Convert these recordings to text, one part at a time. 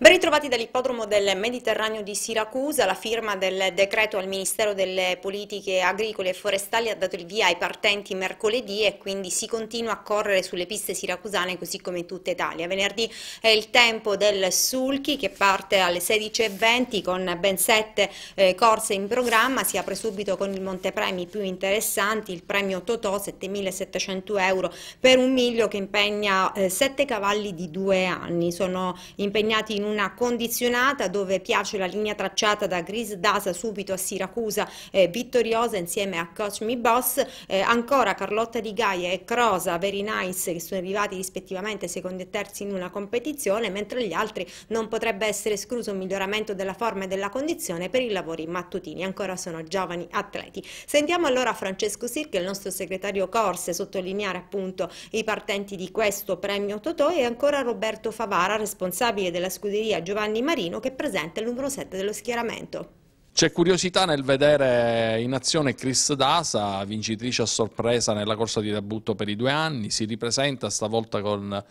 Ben ritrovati dall'ippodromo del Mediterraneo di Siracusa, la firma del decreto al Ministero delle Politiche Agricole e Forestali ha dato il via ai partenti mercoledì e quindi si continua a correre sulle piste siracusane così come in tutta Italia. Venerdì è il tempo del Sulchi che parte alle 16.20 con ben sette eh, corse in programma, si apre subito con il montepremi più interessanti, il premio Totò 7.700 euro per un miglio che impegna eh, sette cavalli di due anni, sono impegnati in una condizionata dove piace la linea tracciata da Gris Dasa subito a Siracusa eh, vittoriosa insieme a Coach Me Boss, eh, ancora Carlotta Di Gaia e Crosa Very Nice che sono arrivati rispettivamente secondi e terzi in una competizione, mentre gli altri non potrebbe essere escluso un miglioramento della forma e della condizione per i lavori mattutini, ancora sono giovani atleti. Sentiamo allora Francesco Sirche, il nostro segretario Corse, sottolineare appunto i partenti di questo premio Totò e ancora Roberto Favara, responsabile della scuderia scuderia Giovanni Marino che presenta il numero 7 dello schieramento. C'è curiosità nel vedere in azione Chris Dasa, vincitrice a sorpresa nella corsa di debutto per i due anni, si ripresenta stavolta con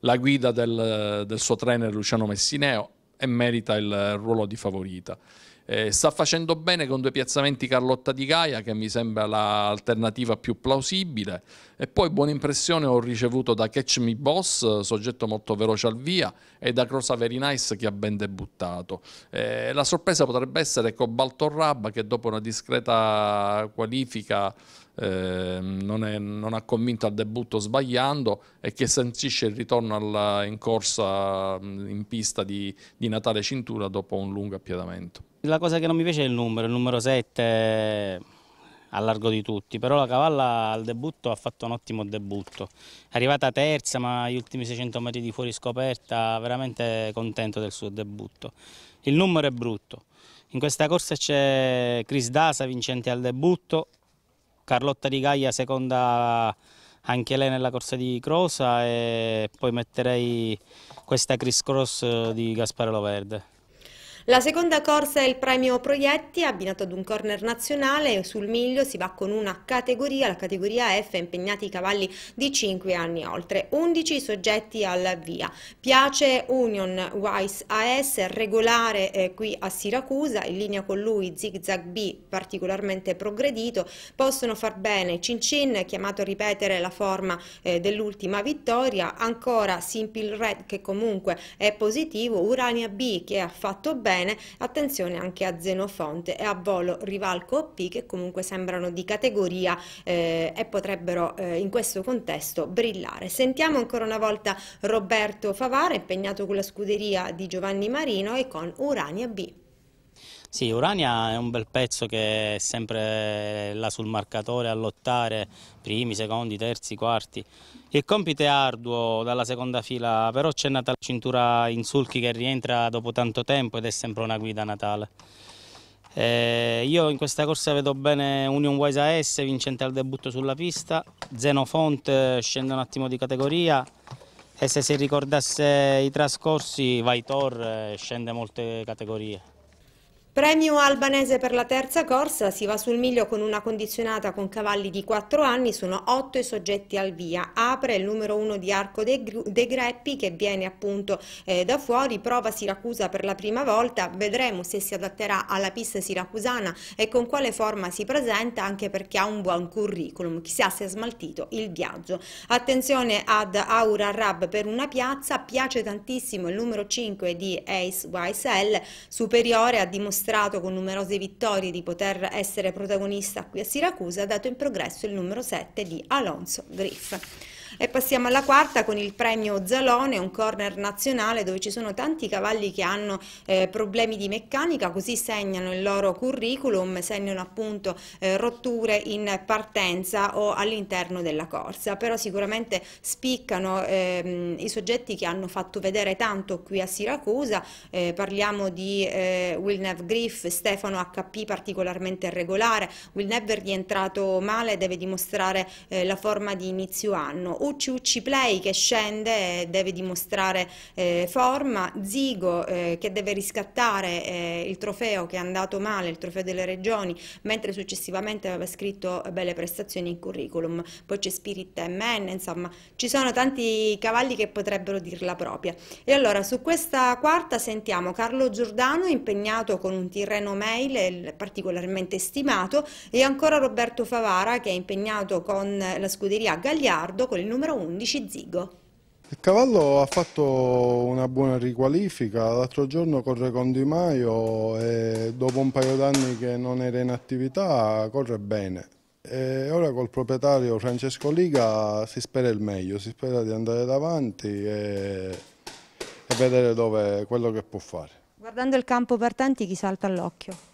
la guida del, del suo trainer Luciano Messineo e merita il ruolo di favorita. Eh, sta facendo bene con due piazzamenti Carlotta Di Gaia che mi sembra l'alternativa più plausibile e poi buona impressione ho ricevuto da Catch Me Boss, soggetto molto veloce al via e da Crosa Very Nice che ha ben debuttato. Eh, la sorpresa potrebbe essere Cobalto Rabba che dopo una discreta qualifica eh, non, è, non, ha convinto al debutto sbagliando e che sancisce il ritorno alla, in corsa in pista di, di Natale Cintura dopo un lungo appiedamento. La cosa che non mi piace è il numero, il numero 7 a largo di tutti, però la cavalla al debutto ha fatto un ottimo debutto. È arrivata terza, ma gli ultimi 600 metri di fuori scoperta, veramente contento del suo debutto. Il numero è brutto. In questa corsa c'è Chris Dasa vincente al debutto, Carlotta Di Gaia seconda anche lei nella corsa di Crosa e poi metterei questa Chris Cross di Gaspare Loverde. La seconda corsa è il premio Proietti, abbinato ad un corner nazionale. Sul miglio si va con una categoria, la categoria F, impegnati i cavalli di 5 anni oltre. 11 soggetti al via. Piace Union Wise AS, regolare eh, qui a Siracusa, in linea con lui Zigzag B, particolarmente progredito. Possono far bene Cin Cin, chiamato a ripetere la forma eh, dell'ultima vittoria. Ancora Simple Red, che comunque è positivo. Urania B, che ha fatto bene bene, attenzione anche a Zenofonte e a Volo Rivalco P che comunque sembrano di categoria eh, e potrebbero eh, in questo contesto brillare. Sentiamo ancora una volta Roberto Favara impegnato con la scuderia di Giovanni Marino e con Urania B. Sì, Urania è un bel pezzo che è sempre là sul marcatore a lottare, primi, secondi, terzi, quarti. Il compito è arduo dalla seconda fila, però c'è nata la cintura in sulchi che rientra dopo tanto tempo ed è sempre una guida natale. Eh, io in questa corsa vedo bene Union Wise AS, vincente al debutto sulla pista, Zenofont scende un attimo di categoria e se si ricordasse i trascorsi Vaitor scende molte categorie. Premio albanese per la terza corsa, si va sul miglio con una condizionata con cavalli di 4 anni, sono 8 i soggetti al via. Apre il numero 1 di Arco De, De Greppi che viene appunto eh, da fuori, prova Siracusa per la prima volta, vedremo se si adatterà alla pista siracusana e con quale forma si presenta anche perché ha un buon curriculum, chissà se ha smaltito il viaggio. Attenzione ad Aura Rab per una piazza, piace tantissimo il numero 5 di Ace YSL, superiore a dimostrare dimostrato con numerose vittorie di poter essere protagonista qui a Siracusa, ha dato in progresso il numero 7 di Alonso Griff. E passiamo alla quarta con il premio Zalone, un corner nazionale dove ci sono tanti cavalli che hanno eh, problemi di meccanica, così segnano il loro curriculum, segnano appunto eh, rotture in partenza o all'interno della corsa, però sicuramente spiccano ehm, i soggetti che hanno fatto vedere tanto qui a Siracusa, eh, parliamo di eh, Wilnev Griff, Stefano HP particolarmente regolare, Wilnev è rientrato male, deve dimostrare eh, la forma di inizio anno, sono Ucci Ucci Play che scende e deve dimostrare eh, forma, Zigo eh, che deve riscattare eh, il trofeo che è andato male, il trofeo delle regioni, mentre successivamente aveva scritto belle prestazioni in curriculum, poi c'è Spirit MN, insomma ci sono tanti cavalli che potrebbero dirla propria. E allora su questa quarta sentiamo Carlo Giordano impegnato con un Tirreno Mail particolarmente stimato e ancora Roberto Favara che è impegnato con la scuderia Gagliardo con il numero 11 Zigo. Il cavallo ha fatto una buona riqualifica, l'altro giorno corre con Di Maio e dopo un paio d'anni che non era in attività corre bene. E ora col proprietario Francesco Liga si spera il meglio, si spera di andare davanti e, e vedere dove, quello che può fare. Guardando il campo partenti chi salta all'occhio?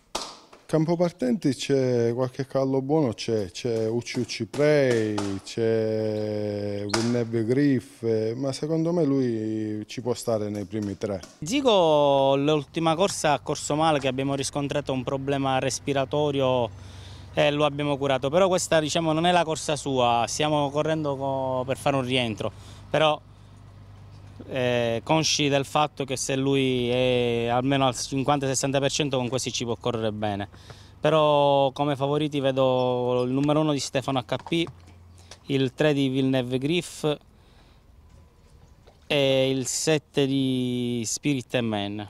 Campo partenti c'è qualche cavallo buono, c'è, c'è Ucci Ucci Prey, c'è Winnebe Griff, ma secondo me lui ci può stare nei primi tre. Zico l'ultima corsa ha corso male, che abbiamo riscontrato un problema respiratorio e lo abbiamo curato, però questa diciamo, non è la corsa sua, stiamo correndo per fare un rientro, però eh, consci del fatto che se lui è almeno al 50-60% con questi ci può correre bene. Però come favoriti vedo il numero 1 di Stefano HP, il 3 di Villeneuve Griff e il 7 di Spirit Man.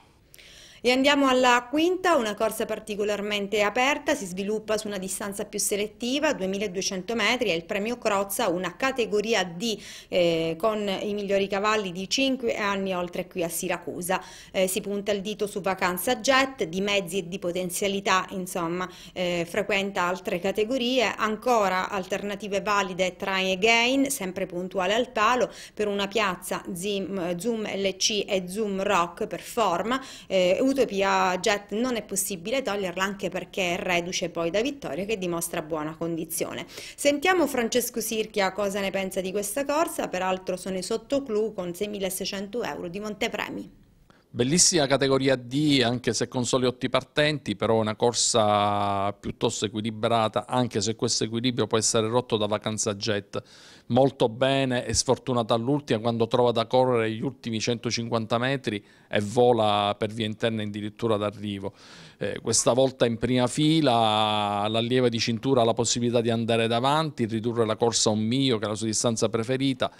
E andiamo alla quinta, una corsa particolarmente aperta, si sviluppa su una distanza più selettiva, 2200 metri, è il premio Crozza, una categoria D eh, con i migliori cavalli di 5 anni oltre qui a Siracusa. Eh, si punta il dito su vacanza jet, di mezzi e di potenzialità, insomma, eh, frequenta altre categorie, ancora alternative valide Try Again, sempre puntuale al palo, per una piazza Zoom, Zoom LC e Zoom Rock per forma, eh, Utopia Jet non è possibile toglierla anche perché è reduce poi da Vittorio che dimostra buona condizione. Sentiamo Francesco Sirchia cosa ne pensa di questa corsa, peraltro sono i sottoclù con 6.600 euro di montepremi. Bellissima categoria D, anche se con soli otti partenti, però una corsa piuttosto equilibrata, anche se questo equilibrio può essere rotto da vacanza jet. Molto bene e sfortunata all'ultima quando trova da correre gli ultimi 150 metri e vola per via interna addirittura d'arrivo. Eh, questa volta in prima fila l'allieva di cintura ha la possibilità di andare davanti, ridurre la corsa a un mio, che è la sua distanza preferita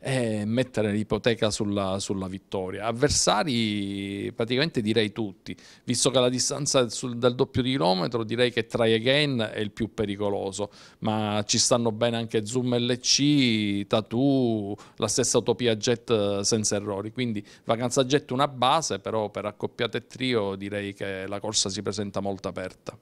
e mettere l'ipoteca sulla, sulla, vittoria. Avversari praticamente direi tutti, visto che la distanza sul, del doppio chilometro direi che Try Again è il più pericoloso, ma ci stanno bene anche Zoom LC, Tattoo, la stessa Utopia Jet senza errori, quindi Vacanza Jet una base, però per accoppiate e trio direi che la corsa si presenta molto aperta.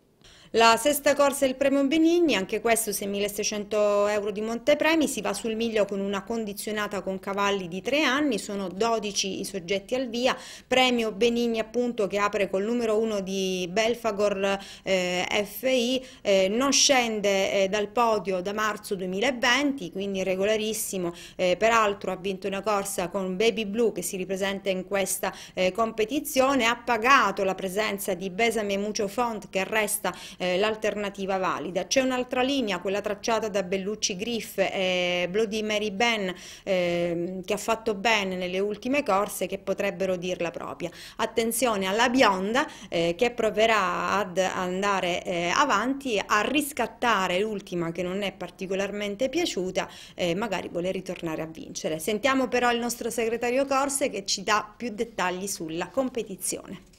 La sesta corsa è il premio Benigni, anche questo 6.600 euro di montepremi, si va sul miglio con una condizionata con cavalli di tre anni, sono 12 i soggetti al via, premio Benigni appunto che apre col numero 1 di Belfagor eh, FI, eh, non scende eh, dal podio da marzo 2020, quindi regolarissimo, eh, peraltro ha vinto una corsa con Baby Blue che si ripresenta in questa eh, competizione, ha pagato la presenza di Besame Mucho Font che resta eh, l'alternativa valida. C'è un'altra linea, quella tracciata da Bellucci Griff e Bloody Mary Ben eh, che ha fatto bene nelle ultime corse che potrebbero dirla propria. Attenzione alla bionda eh, che proverà ad andare eh, avanti a riscattare l'ultima che non è particolarmente piaciuta e magari vuole ritornare a vincere. Sentiamo però il nostro segretario corse che ci dà più dettagli sulla competizione.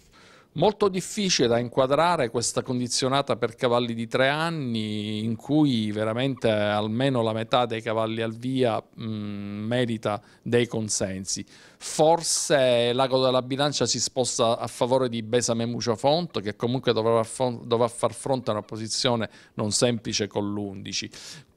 Molto difficile da inquadrare questa condizionata per cavalli di tre anni in cui veramente almeno la metà dei cavalli al via mh, merita dei consensi. Forse l'ago della bilancia si sposta a favore di Besame Font che comunque dovrà, dovrà far fronte a una posizione non semplice con l'11.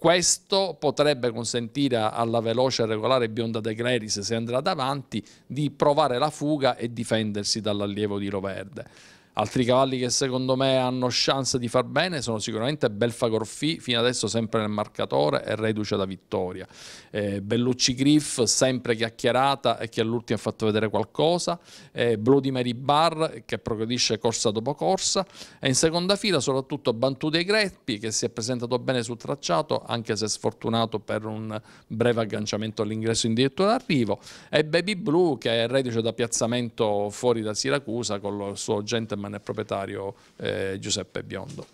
Questo potrebbe consentire alla veloce e regolare bionda De Gleris se andrà davanti di provare la fuga e difendersi dall'allievo di Roverde. Altri cavalli che secondo me hanno chance di far bene sono sicuramente Belfa Gorfì, fino adesso sempre nel marcatore e reduce da vittoria. Eh, Bellucci Griff, sempre chiacchierata e che all'ultimo ha fatto vedere qualcosa. Eh, Bloody Mary Bar, che progredisce corsa dopo corsa. E in seconda fila soprattutto Bantù dei Greppi, che si è presentato bene sul tracciato, anche se sfortunato per un breve agganciamento all'ingresso in dirittura d'arrivo. E Baby Blue, che è reduce da piazzamento fuori da Siracusa con il suo gentleman Chairman e proprietario eh, Giuseppe Biondo.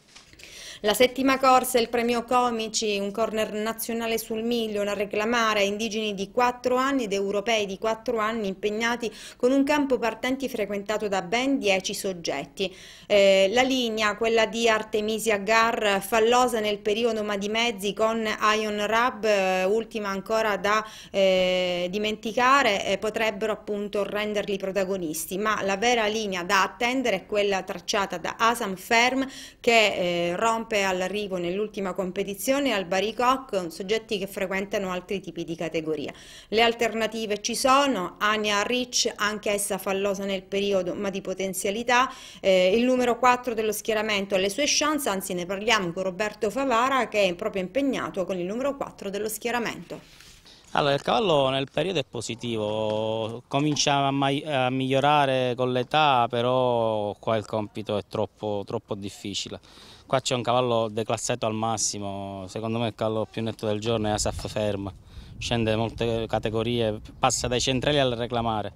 La settima corsa, il premio Comici, un corner nazionale sul Million a reclamare indigeni di 4 anni ed europei di 4 anni impegnati con un campo partenti frequentato da ben 10 soggetti. Eh, la linea, quella di Artemisia Gar, fallosa nel periodo ma di mezzi con Ion Rab, eh, ultima ancora da eh, dimenticare, eh, potrebbero appunto renderli protagonisti, ma la vera linea da attendere è quella tracciata da Asam Ferm che eh, rompe rompe all'arrivo nell'ultima competizione al Baricoc soggetti che frequentano altri tipi di categoria. Le alternative ci sono, Ania Rich, anche essa fallosa nel periodo ma di potenzialità, eh, il numero 4 dello schieramento ha le sue chance, anzi ne parliamo con Roberto Favara che è proprio impegnato con il numero 4 dello schieramento. Allora, il cavallo nel periodo è positivo, comincia a, a migliorare con l'età, però qua il compito è troppo, troppo difficile. Qua c'è un cavallo declassato al massimo, secondo me il cavallo più netto del giorno è Asaf Ferm, scende molte categorie, passa dai centrali al reclamare.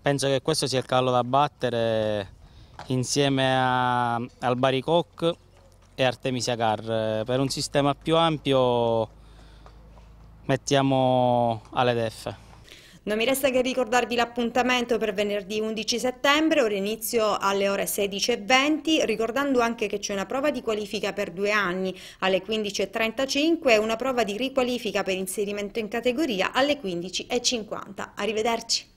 Penso che questo sia il cavallo da battere insieme a, al Baricoc e Artemisia Gar. Per un sistema più ampio mettiamo Aledef. Non mi resta che ricordarvi l'appuntamento per venerdì 11 settembre, ora inizio alle ore 16.20, ricordando anche che c'è una prova di qualifica per due anni alle 15.35 e una prova di riqualifica per inserimento in categoria alle 15.50. Arrivederci.